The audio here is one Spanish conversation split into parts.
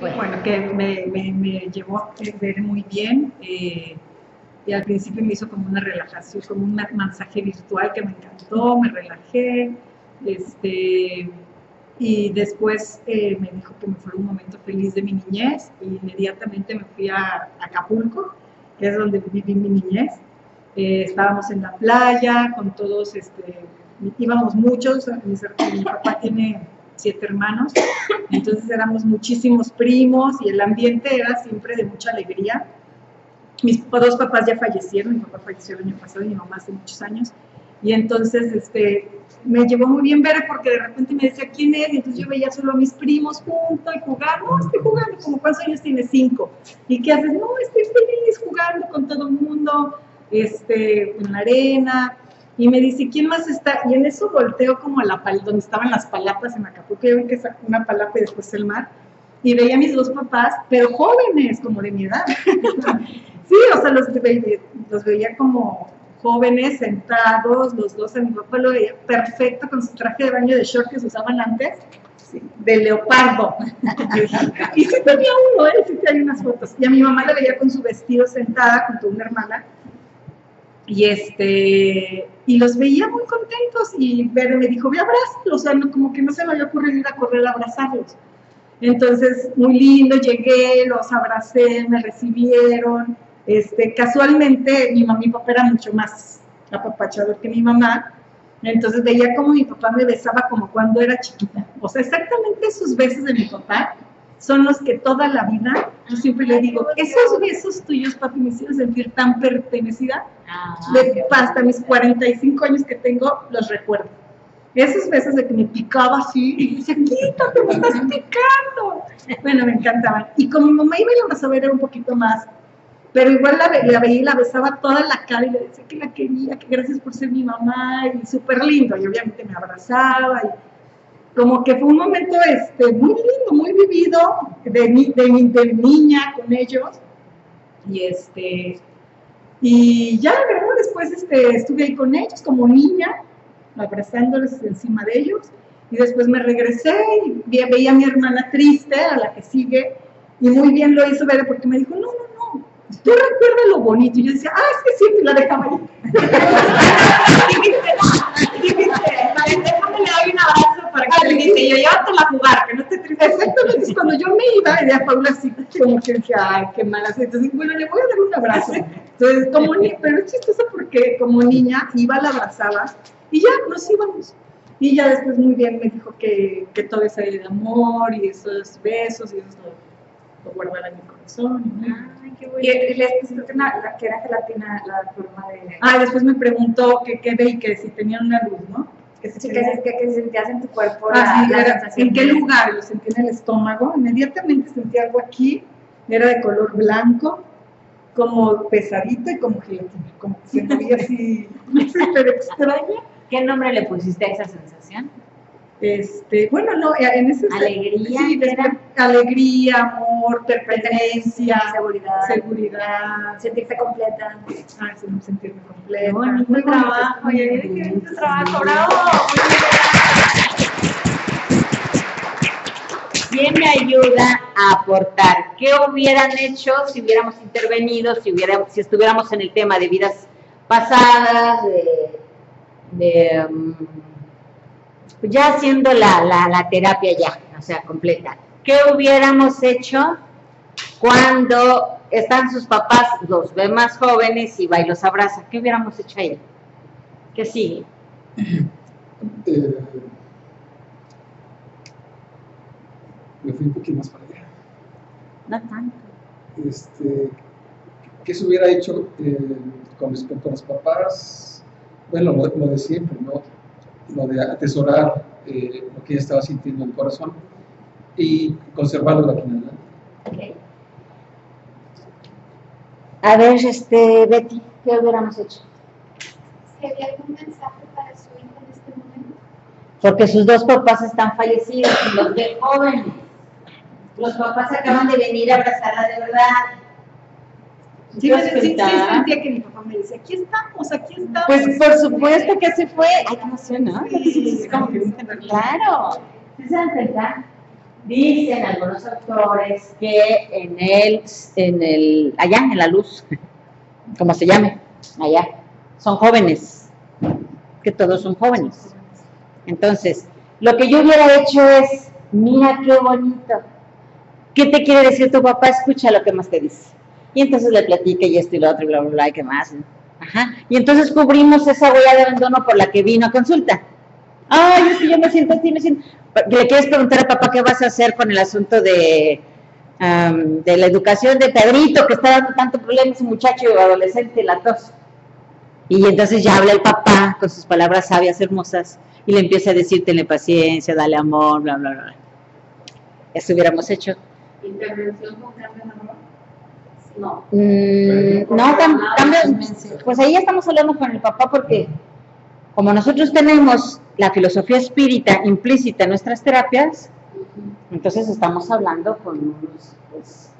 Bueno, que me, me, me llevó a ver muy bien. Eh, y al principio me hizo como una relajación, como un masaje virtual que me encantó, me relajé. Este, y después eh, me dijo que me fue un momento feliz de mi niñez y inmediatamente me fui a Acapulco, que es donde viví mi niñez. Eh, estábamos en la playa con todos, este, íbamos muchos, mi papá tiene siete hermanos, entonces éramos muchísimos primos y el ambiente era siempre de mucha alegría. Mis dos papás ya fallecieron, mi papá falleció el año pasado y mi mamá hace muchos años, y entonces este, me llevó muy bien ver porque de repente me decía quién es, y entonces yo veía solo a mis primos juntos y jugando, no, estoy jugando, como cuántos años tienes, cinco, y qué haces, no, estoy feliz jugando con todo el mundo, este, en la arena, y me dice, ¿quién más está? Y en eso volteo como a la pal donde estaban las palapas en Acapulco, yo vi que sacó una palapa y después el mar, y veía a mis dos papás, pero jóvenes, como de mi edad. sí, o sea, los, los veía como jóvenes sentados, los dos, a mi papá lo veía perfecto con su traje de baño de short que se usaban antes, de leopardo. y sí tenía uno, ¿eh? sí tenía unas fotos. Y a mi mamá la veía con su vestido sentada junto a una hermana, y este y los veía muy contentos y Vero me dijo, ve abrázarlos, o sea, como que no se me había ocurrido ir a correr a abrazarlos. Entonces, muy lindo, llegué, los abracé, me recibieron. Este, casualmente, mi mamá y mi papá eran mucho más apapachador que mi mamá. Entonces veía como mi papá me besaba como cuando era chiquita. O sea, exactamente esos besos de mi papá son los que toda la vida, yo siempre le digo, esos besos tuyos, papi, me hicieron sentir tan pertenecida, ah, hasta mis 45 años que tengo, los recuerdo. Esos besos de que me picaba así, y decía, quítate, me estás picando. Bueno, me encantaban. Y como mi mamá iba y la a ver era un poquito más, pero igual la, la veía y la besaba toda la cara y le decía que la quería, que gracias por ser mi mamá, y súper lindo, y obviamente me abrazaba, y como que fue un momento este, muy lindo, muy vivido de, de, de niña con ellos. Y este y ya, Después este, estuve ahí con ellos como niña, abrazándoles encima de ellos. Y después me regresé y veía a mi hermana triste, a la que sigue, y muy bien lo hizo ver porque me dijo, no, no, no, tú recuerdas lo bonito. Y yo decía, ah, es que sí, y la dejaba ahí. Exactamente, cuando yo me iba, y a Paula así, como que dije, ay, qué mala. Entonces, bueno, le voy a dar un abrazo. Entonces, como niña, pero es chistoso porque como niña iba, la abrazaba y ya nos íbamos. Y ya después muy bien me dijo que, que todo ese de amor y esos besos y eso lo, lo guardara en mi corazón. Ay, qué bueno. Y le explicó que, que era gelatina la forma de... Ah, después me preguntó que qué ve y que si tenía una luz, ¿no? Que, sí, que, que, que, sentías en tu cuerpo ah, la, la sensación. ¿En qué lugar? Lo sentí en el estómago. Inmediatamente sentí algo aquí, era de color blanco, como pesadito y como gelatina, como que se movía así, súper extraña. ¿Qué nombre le pusiste a esa sensación? Este, bueno, no, en ese alegría, sí, alegría, amor, pertenencia, seguridad, seguridad, sentirte completa, ah, sentirme completa. Muy, buen trabajo, qué trabajo, bravo. ¿Quién me ayuda a aportar? ¿Qué hubieran hecho si hubiéramos intervenido, si hubiéramos, si estuviéramos en el tema de vidas pasadas, de, de um, ya haciendo la, la, terapia ya, o sea, completa. ¿Qué hubiéramos hecho cuando están sus papás, los ven más jóvenes y va y los abraza? ¿Qué hubiéramos hecho ahí? ¿Qué sigue? Eh, me fui un poquito más para allá. No tanto. Este, ¿Qué se hubiera hecho eh, con respecto a los papás? Bueno, lo, lo de siempre, ¿no? Lo de atesorar eh, lo que ella estaba sintiendo en el corazón y conservarlo de aquí en adelante. A ver, este, Betty, ¿qué hubiéramos hecho? ¿Había algún mensaje para su hijo en este momento? Porque sus dos papás están fallecidos y los de jóvenes. Los papás acaban de venir a abrazarla de verdad Sí, sí, sí, sentía que mi papá me decía, aquí estamos, aquí estamos. Pues por supuesto que se fue. Ay, qué emoción, ¿no? Sí, como que claro. ¿Sí se dan cuenta? Dicen algunos autores que en el, en el, allá en la luz, como se llame, allá, son jóvenes, que todos son jóvenes. Entonces, lo que yo hubiera hecho es, mira qué bonito, ¿qué te quiere decir tu papá? Escucha lo que más te dice. Y entonces le platica y esto y lo otro y bla, bla, bla, y qué más. Ajá. Y entonces cubrimos esa huella de abandono por la que vino a consulta. Ay, es que yo me siento así, me siento... Le quieres preguntar a papá qué vas a hacer con el asunto de, de la educación de Pedrito, que está dando tanto problema ese muchacho adolescente, la tos. Y entonces ya habla el papá con sus palabras sabias, hermosas, y le empieza a decir, tenle paciencia, dale amor, bla, bla, bla. Eso hubiéramos hecho. Intervención con amor. No. Mm, no, cam- pues ahí estamos hablando con el papá porque como nosotros tenemos la filosofía espírita implícita en nuestras terapias, entonces estamos hablando con unos pues.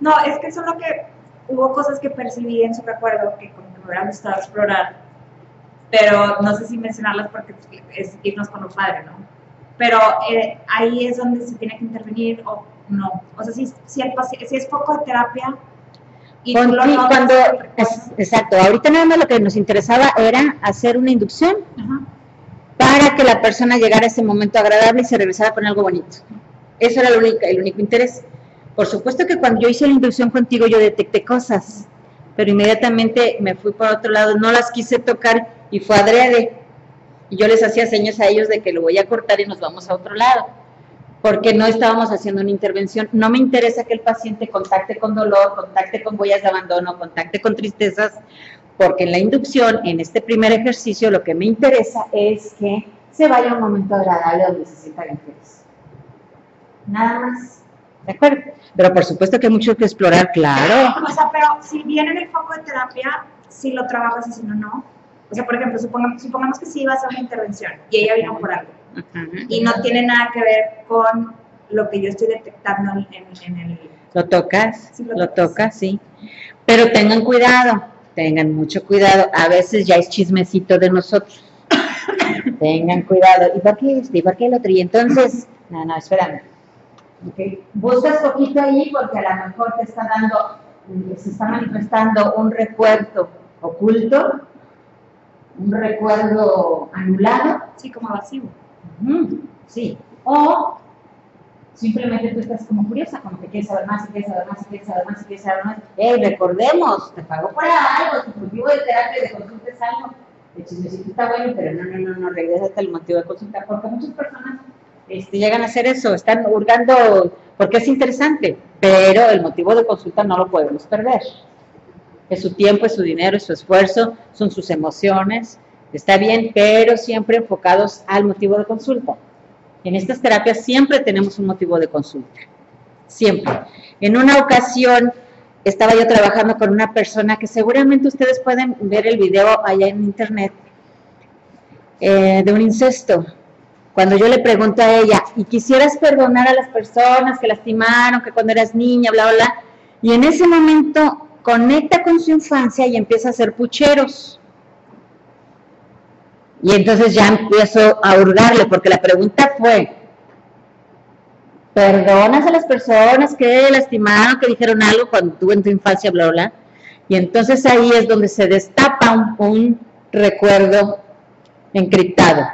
No, es que solo que hubo cosas que percibí en su recuerdo que como que me hubieran gustado explorar, pero no sé si mencionarlas porque es irnos con los padres, ¿no? Pero eh, ahí es donde se tiene que intervenir o no. O sea, si, si, el si es poco de terapia y tú lo Con- y notas cuando, en el recuerdo, es- exacto, ahorita nada más lo que nos interesaba era hacer una inducción ajá, para que la persona llegara a ese momento agradable y se regresara con algo bonito. Eso era lo único, el único interés. Por supuesto que cuando yo hice la inducción contigo yo detecté cosas, pero inmediatamente me fui por otro lado, no las quise tocar y fue adrede. Y yo les hacía señas a ellos de que lo voy a cortar y nos vamos a otro lado, porque no estábamos haciendo una intervención. No me interesa que el paciente contacte con dolor, contacte con huellas de abandono, contacte con tristezas, porque en la inducción, en este primer ejercicio, lo que me interesa es que se vaya a un momento agradable donde se sienta bien feliz. Nada más. ¿De acuerdo? Pero por supuesto que hay mucho que explorar, claro. O sea, pero si viene en el foco de terapia, si lo trabajas y si no, no. O sea, por ejemplo, supongamos, supongamos que sí iba a una intervención y ella vino por algo Y no tiene nada que ver con lo que yo estoy detectando en, el... Lo tocas, Sí, lo lo tocas. sí. Pero tengan cuidado, tengan mucho cuidado. A veces ya es chismecito de nosotros. tengan cuidado. ¿Y por qué este? ¿Y por qué el otro? Y entonces, no, no, espérame. Ok, Buscas poquito ahí porque a lo mejor te está dando, se está manifestando un recuerdo oculto, un recuerdo anulado. Sí, como vacío. Sí. O simplemente tú estás como curiosa, como que quieres saber más, y quieres saber más, y quieres saber más, y quieres saber más. ¡Ey, recordemos! Te pagó por algo, tu motivo de terapia de consulta es algo. El chismecito está bueno, pero no, no, no, no, regresa el motivo de consulta, porque muchas personas este, llegan a hacer eso, están hurgando, porque es interesante, pero el motivo de consulta no lo podemos perder. Es su tiempo, es su dinero, es su esfuerzo, son sus emociones, está bien, pero siempre enfocados al motivo de consulta. En estas terapias siempre tenemos un motivo de consulta, siempre. En una ocasión estaba yo trabajando con una persona que seguramente ustedes pueden ver el video allá en internet eh, de un incesto. Cuando yo le pregunto a ella, ¿y quisieras perdonar a las personas que lastimaron, que cuando eras niña, bla, bla? Y en ese momento conecta con su infancia y empieza a hacer pucheros. Y entonces ya empiezo a hurgarle, porque la pregunta fue, ¿perdonas a las personas que lastimaron, que dijeron algo cuando tú en tu infancia, bla, bla? Y entonces ahí es donde se destapa un, un recuerdo encriptado.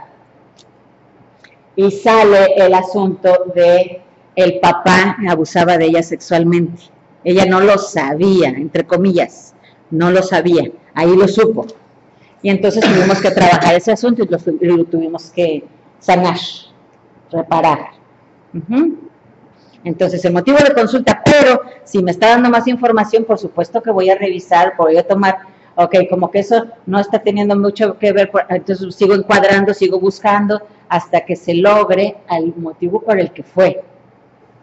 Y sale el asunto de el papá abusaba de ella sexualmente. Ella no lo sabía, entre comillas, no lo sabía, ahí lo supo. Y entonces tuvimos que trabajar ese asunto y lo, tuvimos que sanar, reparar. Entonces, el motivo de consulta, pero si me está dando más información, por supuesto que voy a revisar, voy a tomar, ok, como que eso no está teniendo mucho que ver, entonces sigo encuadrando, sigo buscando hasta que se logre el motivo por el que fue.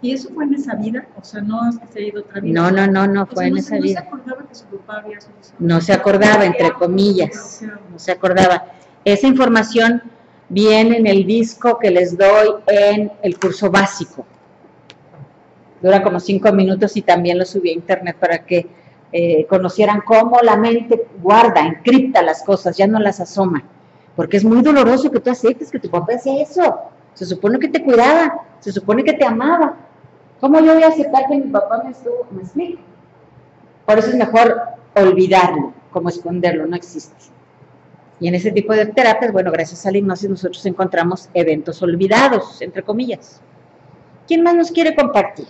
¿Y eso fue en esa vida? O sea, no es que se ha ido otra vida. No, no, no, no O sea, fue en esa se- no vida. se acordaba que su papá había no se acordaba, entre comillas, no se acordaba. Esa información viene en el disco que les doy en el curso básico. Dura como cinco minutos y también lo subí a internet para que eh, conocieran cómo la mente guarda, encripta las cosas, ya no las asoma. Porque es muy doloroso que tú aceptes que tu papá hacía eso. Se supone que te cuidaba, se supone que te amaba. ¿Cómo yo voy a aceptar que mi papá me estuvo? Me explico. Por eso es mejor olvidarlo, como esconderlo, no existe. Y en ese tipo de terapias, bueno, gracias a la hipnosis nosotros encontramos eventos olvidados, entre comillas. ¿Quién más nos quiere compartir?